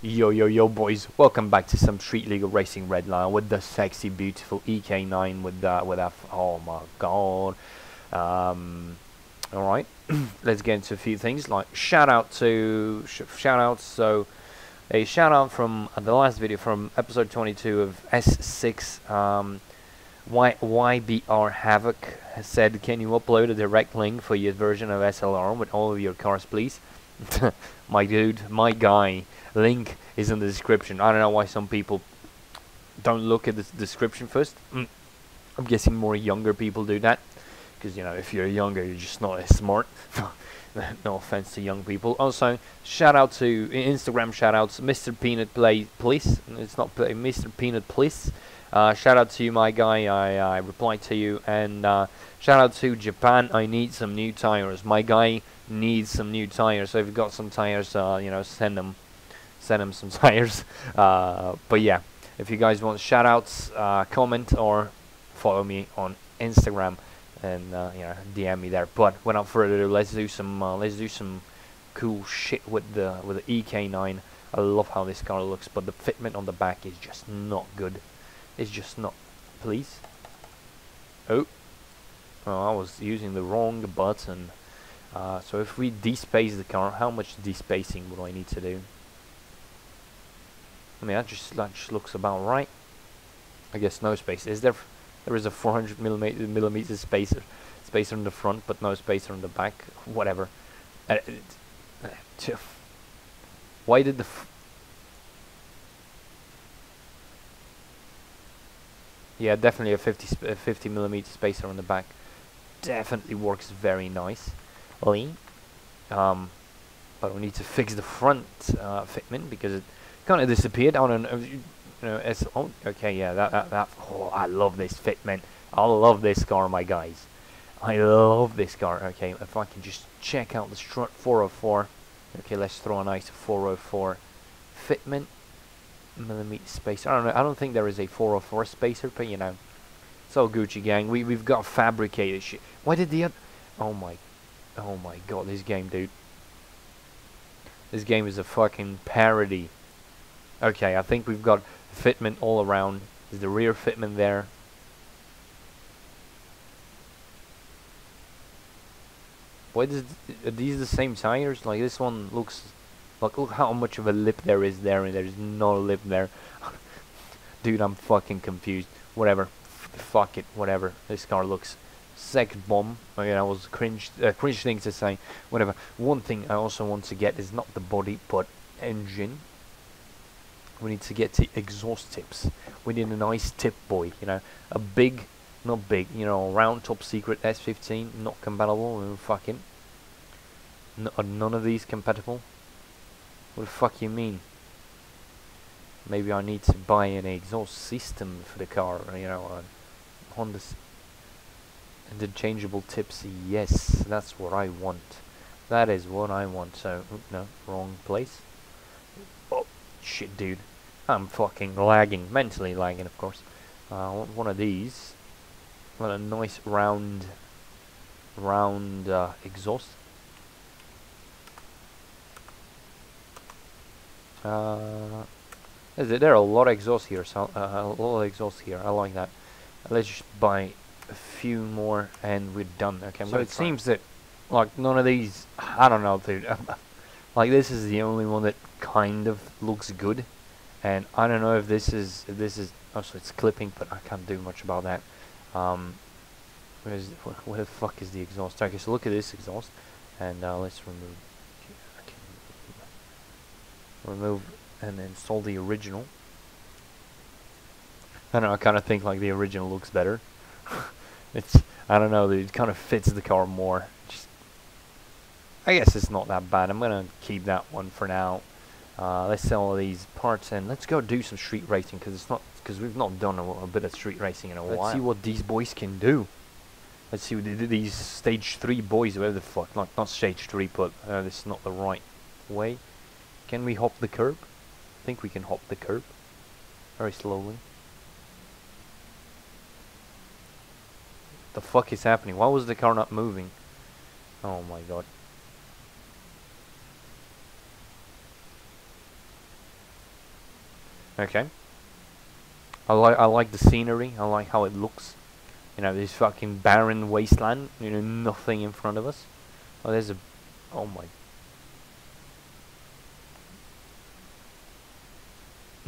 Yo, yo, yo, boys! Welcome back to some Street Legal Racing Redline with the sexy, beautiful EK9 with that, with that. Oh my god! Um, all right, let's get into a few things. Like shout out to sh shout outs. So a shout out from the last video from episode 22 of S6. Um, y YBR Havoc has said, "Can you upload a direct link for your version of SLR with all of your cars, please?" my dude, my guy link is in the description. I don't know why some people don't look at the description first. Mm. I'm guessing more younger people do that. Because, you know, if you're younger, you're just not as smart. no offense to young people. Also, shout out to Instagram shout outs, Mr. Peanut Play, please. It's not play, Mr. Peanut, please. Uh, shout out to you, my guy. I, I replied to you. And uh, shout out to Japan. I need some new tires. My guy needs some new tires. So if you've got some tires, uh, you know, send them send him some tires. Uh, but yeah, if you guys want shout outs, uh, comment or follow me on Instagram and uh, you know DM me there. But without further ado, let's do some let's do some cool shit with the with the EK9. I love how this car looks, but the fitment on the back is just not good. It's just not. Please. Oh. Oh, I was using the wrong button. Uh, so if we despace the car, how much despacing would I need to do? I mean, that just that just looks about right. I guess no space. Is there? There is a 400 millimeter millimeter spacer, spacer on the front, but no spacer on the back. Whatever. Uh, uh, why did the? Yeah, definitely a 50 a 50 millimeter spacer on the back. Definitely works very nice. Um, but we need to fix the front uh, fitment because it kind of disappeared. I don't know. You know, it's oh, okay. Yeah, that that that. Oh, I love this fitment. I love this car, my guys. I love this car. Okay, if I can just check out the strut 404. Okay, let's throw a nice 404 fitment millimeter spacer. I don't know. I don't think there is a 404 spacer, but you know, so Gucci gang. We we've got fabricated shit. Why did the? Oh my, oh my god, this game, dude. This game is a fucking parody Okay, I think we've got fitment all around. Is the rear fitment there? Why does are these the same tires? Like this one looks like look how much of a lip there is there and there's no lip there. Dude, I'm fucking confused. Whatever. F fuck it. Whatever. This car looks second bomb. I mean, I was cringe, uh, cringe thing to say. Whatever. One thing I also want to get is not the body, but engine we need to get to exhaust tips. We need a nice tip boy, you know, a big, not big, you know, round top secret S15, not compatible, fucking, are none of these compatible? What the fuck you mean? Maybe I need to buy an exhaust system for the car, you know, a Honda interchangeable tips, yes, that's what I want. That is what I want, so, no, wrong place. Oh, shit, dude. I'm fucking lagging, mentally lagging, of course. Uh, I want one of these. Want a nice round, round uh, exhaust. Uh, there are a lot of exhausts here, so uh, a lot of exhausts here. I like that. Let's just buy a few more, and we're done. Okay, so it seems that like none of these. I don't know, dude. like this is the only one that kind of looks good and I don't know if this is if this is also it's clipping but I can't do much about that um, where's wh where the fuck is the exhaust okay so look at this exhaust and uh, let's remove remove and install the original I don't know I kind of think like the original looks better it's I don't know it kind of fits the car more Just, I guess it's not that bad I'm gonna keep that one for now uh, let's sell all these parts and let's go do some street racing because it's not because we've not done a, a, bit of street racing in a let's while. Let's see what these boys can do. Let's see what these stage three boys, whatever the fuck, not not stage three, but uh, this is not the right way. Can we hop the curb? I think we can hop the curb very slowly. The fuck is happening? Why was the car not moving? Oh my god. Okay. I like I like the scenery. I like how it looks. You know, this fucking barren wasteland. You know, nothing in front of us. Oh, there's a. Oh my.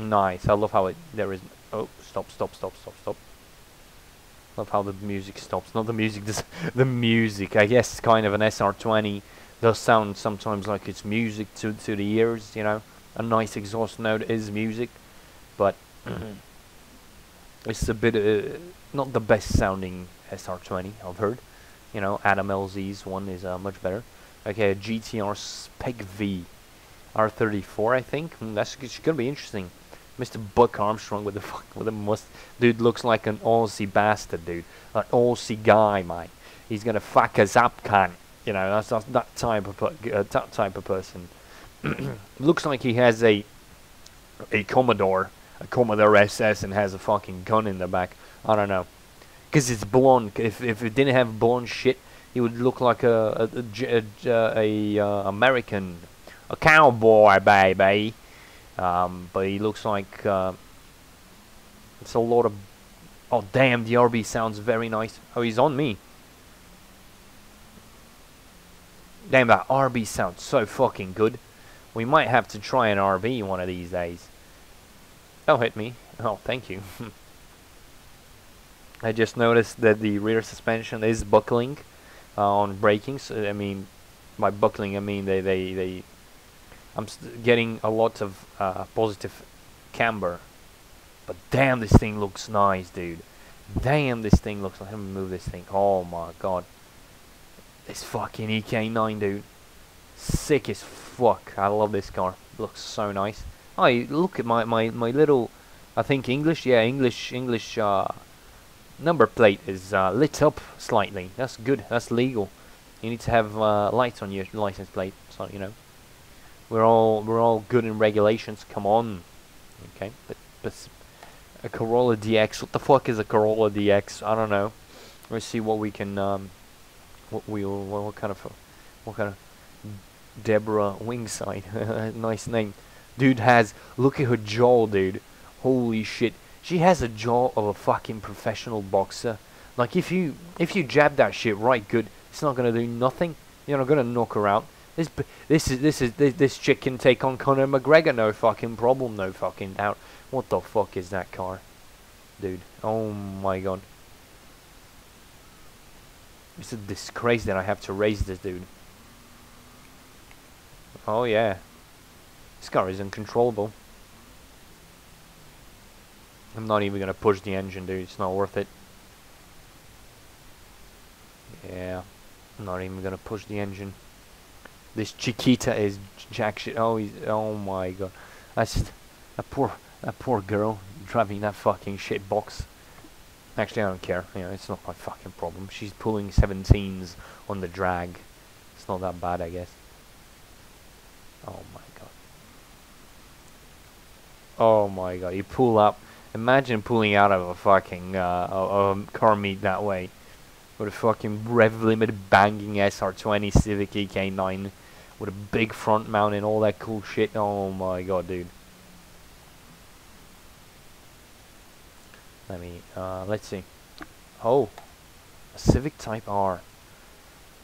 Nice. I love how it. There is. Oh, stop, stop, stop, stop, stop. Love how the music stops. Not the music. The music. I guess kind of an SR20 does sound sometimes like it's music to to the ears. You know, a nice exhaust note is music, but. it's a bit uh, not the best sounding SR20 I've heard. You know, Adam LZ's one is uh, much better. Okay, GTR Spec V R34, I think. Mm, that's it's gonna be interesting. Mr. Buck Armstrong with the with the must dude looks like an Aussie bastard, dude. An Aussie guy, mate. He's gonna fuck us up, cunt. You know, that's, that's that type of uh, that type of person. looks like he has a a Commodore a Commodore SS and has a fucking gun in the back. I don't know. Because it's blonde. If, if it didn't have blonde shit, he would look like a, a, a, a, a uh, American, a cowboy, baby. Um, but he looks like uh, it's a lot of. Oh damn! The RB sounds very nice. Oh, he's on me. Damn, that RB sounds so fucking good. We might have to try an RB one of these days. Don't hit me. Oh, thank you. I just noticed that the rear suspension is buckling uh, on braking. So, I mean, by buckling, I mean they they they. I'm getting a lot of uh, positive camber, but damn, this thing looks nice, dude. Damn, this thing looks. Let me move this thing. Oh my god, this fucking EK9, dude. Sick as fuck. I love this car. Looks so nice. Oh, look at my, my, my little, I think English, yeah, English, English uh, number plate is uh, lit up slightly. That's good, that's legal. You need to have uh, lights on your license plate, so, you know. We're all, we're all good in regulations, come on. Okay, but, but a Corolla DX, what the fuck is a Corolla DX? I don't know. Let's see what we can, um, what we, what, what kind of, what kind of, Deborah Wingside, nice name. Dude has, look at her jaw, dude. Holy shit. She has a jaw of a fucking professional boxer. Like if you if you jab that shit right good, it's not gonna do nothing. You're not gonna knock her out. This this is this is this, this chick can take on Conor McGregor, no fucking problem, no fucking doubt. What the fuck is that car, dude? Oh my god. It's a disgrace that I have to raise this dude. Oh yeah. This car is uncontrollable. I'm not even to push the engine, dude. It's not worth it. Yeah. I'm not even to push the engine. This Chiquita is jack shit. Oh, he's, oh my god. That's a poor, that poor girl driving that fucking shit box. Actually, I don't care. You know, it's not my fucking problem. She's pulling 17s on the drag. It's not that bad, I guess. Oh my god. Oh my god, you pull up. Imagine pulling out of a fucking uh, a, a car meet that way. With a fucking rev limit banging SR20 Civic EK9 with a big front mount and all that cool shit. Oh my god, dude. Let me, uh, let's see. Oh, a Civic Type R.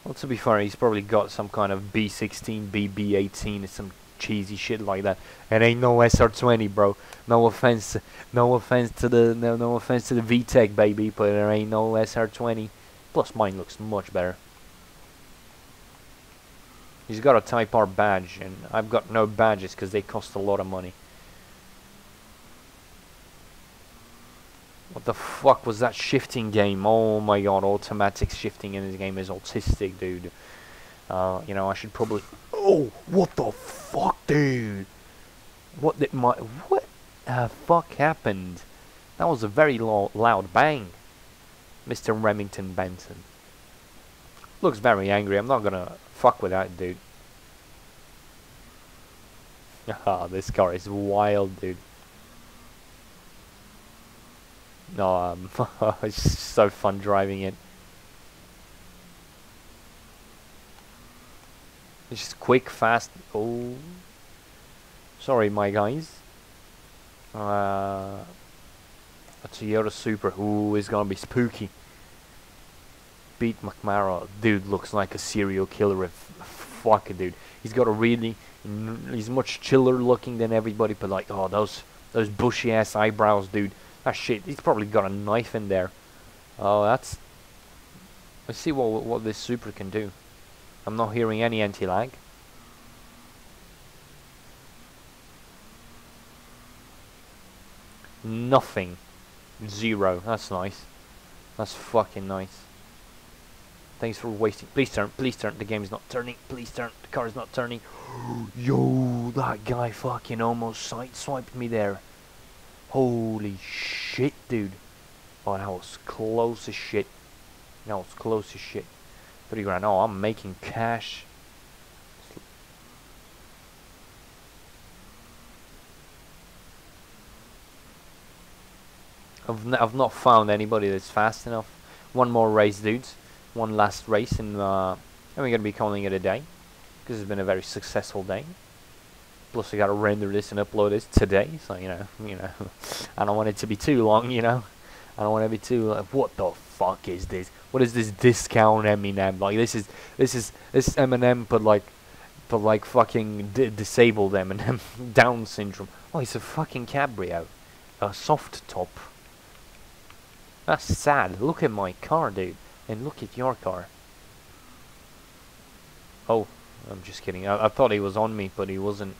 Well, to be fair, he's probably got some kind of B16, BB18, some cheesy shit like that. It ain't no SR20, bro. No offense, no offense to the no no offense to the VTEC baby, but there ain't no SR20. Plus, mine looks much better. He's got a Type R badge, and I've got no badges because they cost a lot of money. What the fuck was that shifting game? Oh my god, automatic shifting in this game is autistic, dude. Uh, you know, I should probably... Oh, what the fuck, dude? What did my... What the fuck happened? That was a very loud bang. Mr. Remington Benson. Looks very angry. I'm not gonna fuck with that dude. Ah, this car is wild, dude. No, um, it's so fun driving it. It's just quick, fast. Oh. Sorry, my guys. Uh, a Toyota Supra. Ooh, it's gonna be spooky. Beat McMara. Dude looks like a serial killer. Fuck it, dude. He's got a really. He's much chiller looking than everybody, but like, oh, those those bushy ass eyebrows, dude. That shit. He's probably got a knife in there. Oh, that's. Let's see what what this Supra can do. I'm not hearing any anti-lag. Nothing. Zero. That's nice. That's fucking nice. Thanks for wasting. Please turn. Please turn. The game's not turning. Please turn. The car's not turning. Yo, that guy fucking almost sideswiped me there. Holy shit, dude. Oh, that was close as shit. That was close as shit. 30 grand. Oh, I'm making cash. I've, I've not found anybody that's fast enough. One more race, dudes. One last race, and, uh, and we're going to be calling it a day. Because it's been a very successful day. Plus, I got to render this and upload this today. So, you know, you know, I don't want it to be too long, you know. I don't want it to be too, like, what the fuck is this? What is this discount Eminem? Like, this is, this is, this Eminem, but like, but like fucking disabled Eminem. Down syndrome. Oh, it's a fucking cabrio. A soft top. That's sad. Look at my car, dude. And look at your car. Oh, I'm just kidding. I, I thought he was on me, but he wasn't.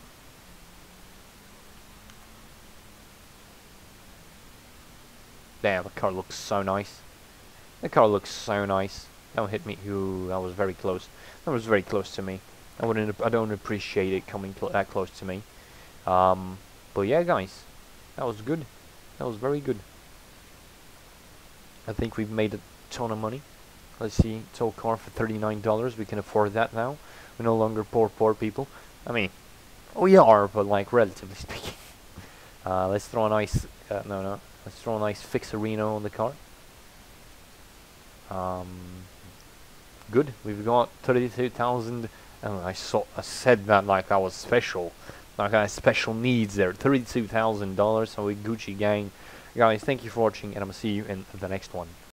Damn, the car looks so nice. The car looks so nice. Don't hit me. Ooh, that was very close. That was very close to me. I wouldn't. I don't appreciate it coming cl that close to me. Um, but yeah, guys, that was good. That was very good. I think we've made a ton of money. Let's see, tow car for $39. We can afford that now. We're no longer poor, poor people. I mean, we are, but like, relatively speaking. Uh, let's throw a nice, uh, no, no, let's throw a nice fixerino on the car. Um, good. We've got 32,000. Oh, I saw, I said that like I was special. Like I had special needs there. $32,000. So we Gucci gang. Guys, thank you for watching, and I'm to see you in the next one.